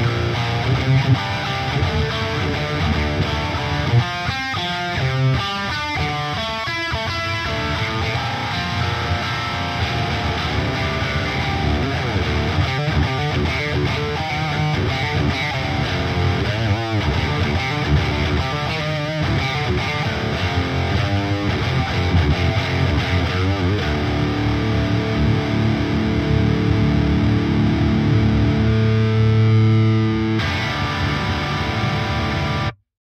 Música